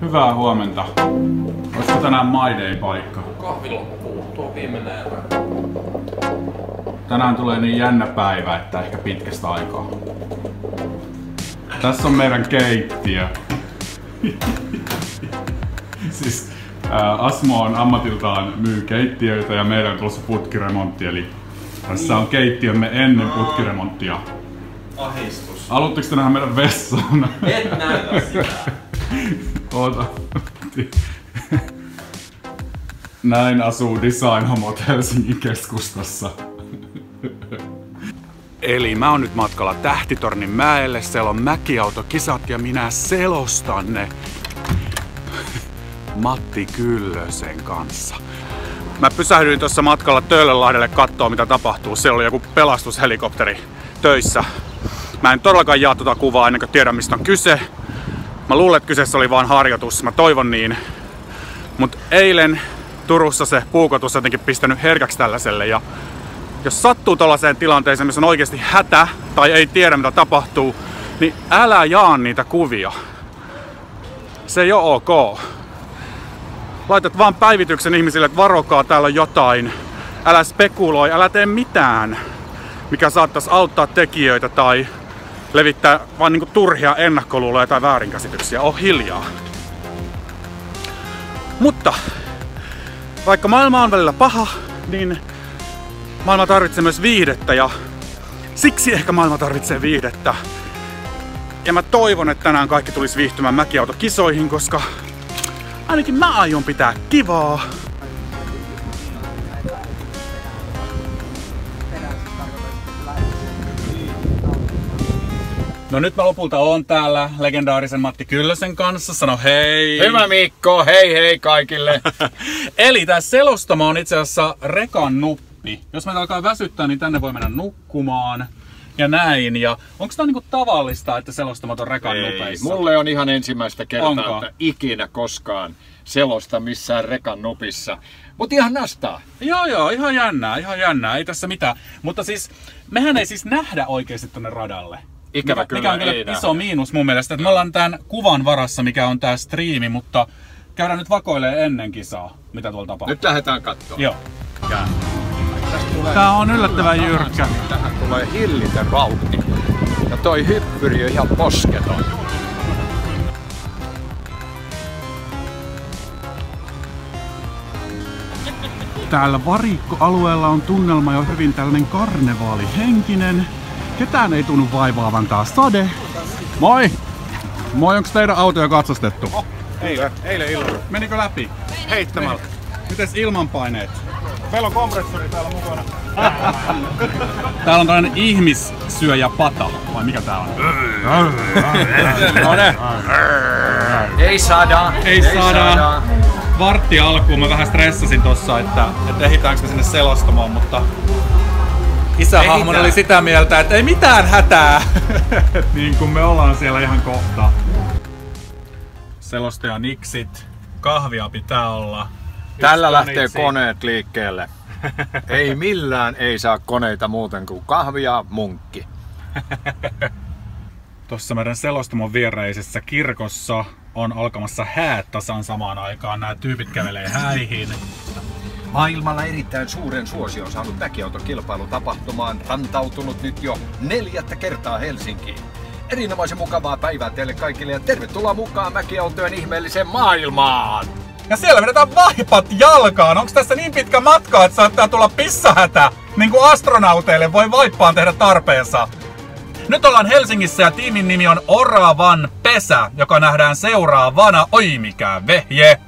Hyvää huomenta. Olisiko tänään My Day paikka? Kahvi loppuu, tuo viimeinen erä. Tänään tulee niin jännä päivä, että ehkä pitkästä aikaa. Tässä on meidän keittiö. siis ää, Asmo on ammatiltaan myy keittiöitä ja meidän on tulossa putkiremontti, eli tässä on keittiömme ennen putkiremonttia. Ahistus. Haluatteko te nähdä meidän vessan? Et näytä sitä. Oota. Näin asuu Design Homot Helsingin keskustassa. Eli mä oon nyt matkalla Tähtitornin mäelle, siellä on mäkiautokisat ja minä selostan ne Matti Kyllösen kanssa. Mä pysähdyin tuossa matkalla Töölönlahdelle katsoa mitä tapahtuu. Siellä oli joku pelastushelikopteri töissä. Mä en todellakaan jaa tuota kuvaa ennen kuin tiedän mistä on kyse. Mä luulen, että kyseessä oli vain harjoitus. Mä toivon niin. Mut eilen Turussa se puukotus jotenkin pistänyt herkäksi tällaiselle ja jos sattuu tällaiseen tilanteeseen, missä on oikeasti hätä tai ei tiedä mitä tapahtuu, niin älä jaa niitä kuvia. Se ei ole ok. Laitat vaan päivityksen ihmisille, että varokaa, täällä on jotain. Älä spekuloi, älä tee mitään, mikä saattaisi auttaa tekijöitä tai levittää vaan niinku turhia ennakkoluuloja tai väärinkäsityksiä. Oh hiljaa. Mutta vaikka maailma on välillä paha, niin maailma tarvitsee myös viihdettä ja siksi ehkä maailma tarvitsee viihdettä. Ja mä toivon, että tänään kaikki tulisi viihtymään mäkiautokisoihin, koska ainakin mä aion pitää kivaa. No nyt mä lopulta oon täällä legendaarisen Matti Kyllösen kanssa. Sano hei! Hyvä Mikko, hei hei kaikille. Eli tää selostamo on itse asiassa rekan nuppi. Jos meitä alkaa väsyttää, niin tänne voi mennä nukkumaan ja näin. Ja onko tää niinku tavallista, että selostamot on rekan Ei, nupeissa? mulle on ihan ensimmäistä kertaa, Onko? että ikinä koskaan selosta missään rekan nupissa. Mut ihan nastaa. Joo joo, ihan jännää, ihan jännää, ei tässä mitään. Mutta siis, mehän ei siis nähdä oikeasti tonne radalle. Ikävä mikä, kyllä mikä on kyllä ei iso miinus mun mielestä. Että me ollaan tämän kuvan varassa, mikä on tää striimi, mutta käydään nyt vakoilee ennen kisaa, mitä tuolla tapahtuu. Nyt lähdetään katsomaan. Joo. Tää on yllättävän jyrkkä. Tähän tulee hillitön vauhti. Ja toi hyppyri on ihan posketon. Täällä varikkoalueella on tunnelma jo hyvin tällainen karnevaalihenkinen. Ketään ei tunnu vaivaavan taas sade. Moi! Moi, onks teidän autoja katsastettu? Eilen, eilen illalla. Menikö läpi? Heittämällä. Mites ilmanpaineet? Meillä on kompressori täällä mukana. Täällä on tällainen ihmissyöjä pata, vai mikä tää on? No. Ei saada. Ei saada. Vartti alkuun mä vähän stressasin tossa, että, että ehditäänkö me sinne selostamoon, mutta isähahmoni Ehditään. oli sitä mieltä, että ei mitään hätää. niin kuin me ollaan siellä ihan kohta. Selostaja Nixit. Kahvia pitää olla. Tällä Yksi lähtee konitsi. koneet liikkeelle. ei millään ei saa koneita muuten kuin kahvia munkki. Tuossa meidän selostamon viereisessä kirkossa on alkamassa häät tasan samaan aikaan. Nämä tyypit kävelee häihin. Maailmalla erittäin suuren suosion saanut mäkiautokilpailu tapahtumaan rantautunut nyt jo neljättä kertaa Helsinkiin. Erinomaisen mukavaa päivää teille kaikille ja tervetuloa mukaan mäkiautojen ihmeelliseen maailmaan! Ja siellä vedetään vaipat jalkaan. Onko tässä niin pitkä matka, että saattaa tulla pissahätä? Niin kuin astronauteille voi vaippaan tehdä tarpeensa. Nyt ollaan Helsingissä ja tiimin nimi on Oravan pesä, joka nähdään seuraavana. Oi mikä vehje!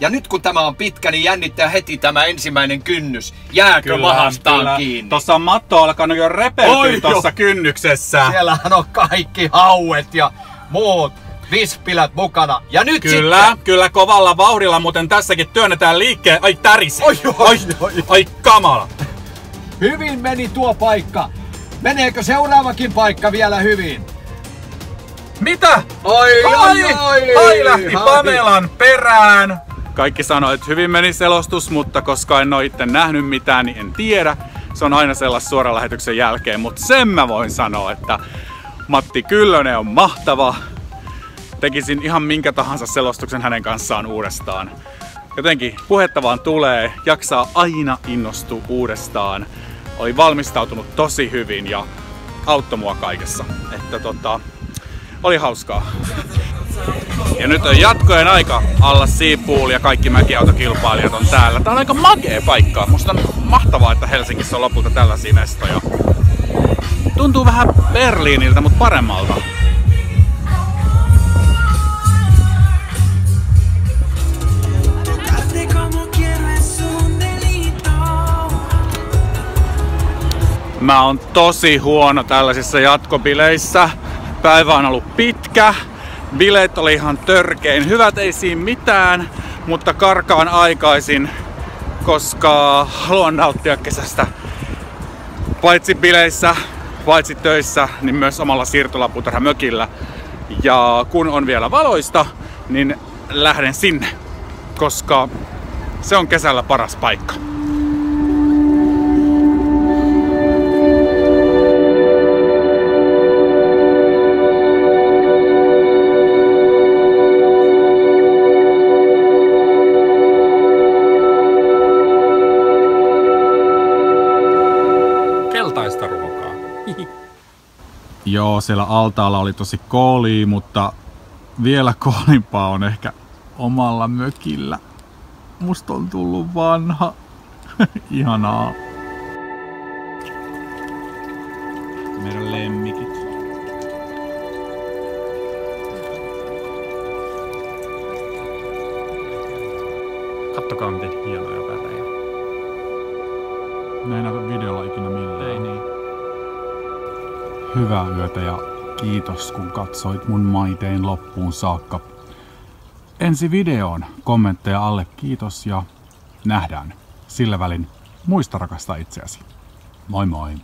Ja nyt kun tämä on pitkä, niin jännittää heti tämä ensimmäinen kynnys. Jääkö mahastaan kiinni? Tuossa on matto alkanut jo repertyä Oi, tuossa kynnyksessä. Siellähän on kaikki hauet ja muut vispilät mukana. Ja nyt Kyllä, sitten... kyllä kovalla vauhdilla, muuten tässäkin työnnetään liikkeen. Ai tärise. Oi, oi, ai, oi. ai kamala. Hyvin meni tuo paikka. Meneekö seuraavakin paikka vielä hyvin? Mitä? Oi, Ai, oi, oi. ai lähti Pamelan perään. Kaikki sanoi, että hyvin meni selostus, mutta koska en ole itse nähnyt mitään, niin en tiedä. Se on aina sellaisen suoran lähetyksen jälkeen, mutta sen mä voin sanoa, että Matti Kyllönen on mahtava. tekisin ihan minkä tahansa selostuksen hänen kanssaan uudestaan. Jotenkin puhetta vaan tulee, jaksaa aina innostua uudestaan. Oli valmistautunut tosi hyvin ja auttoi mua kaikessa. Että tota, oli hauskaa. Ja nyt on jatkojen aika alla Seapool ja kaikki mäkiautokilpailijat on täällä. Tää on aika magee paikka. Musta on mahtavaa, että Helsingissä on lopulta tällaisia mestoja. Tuntuu vähän Berliiniltä, mutta paremmalta. Mä oon tosi huono tällaisissa jatkobileissä. Päivä on ollut pitkä. Bileet oli ihan törkein. Hyvät ei siinä mitään, mutta karkaan aikaisin, koska haluan nauttia kesästä. Paitsi bileissä, paitsi töissä, niin myös omalla siirtolaputarhamökillä. Ja kun on vielä valoista, niin lähden sinne, koska se on kesällä paras paikka. Joo, siellä altaalla oli tosi kooli, mutta vielä koolimpaa on ehkä omalla mökillä. Musta on tullut vanha. Ihanaa. Meidän lemmikit. Kattokaa miten hienoja värejä. Ei näytä videolla ikinä millään. Ei niin. Hyvää yötä ja kiitos kun katsoit mun maiteen loppuun saakka. Ensi videoon kommentteja alle kiitos ja nähdään. Sillä välin muista rakastaa itseäsi. Moi moi!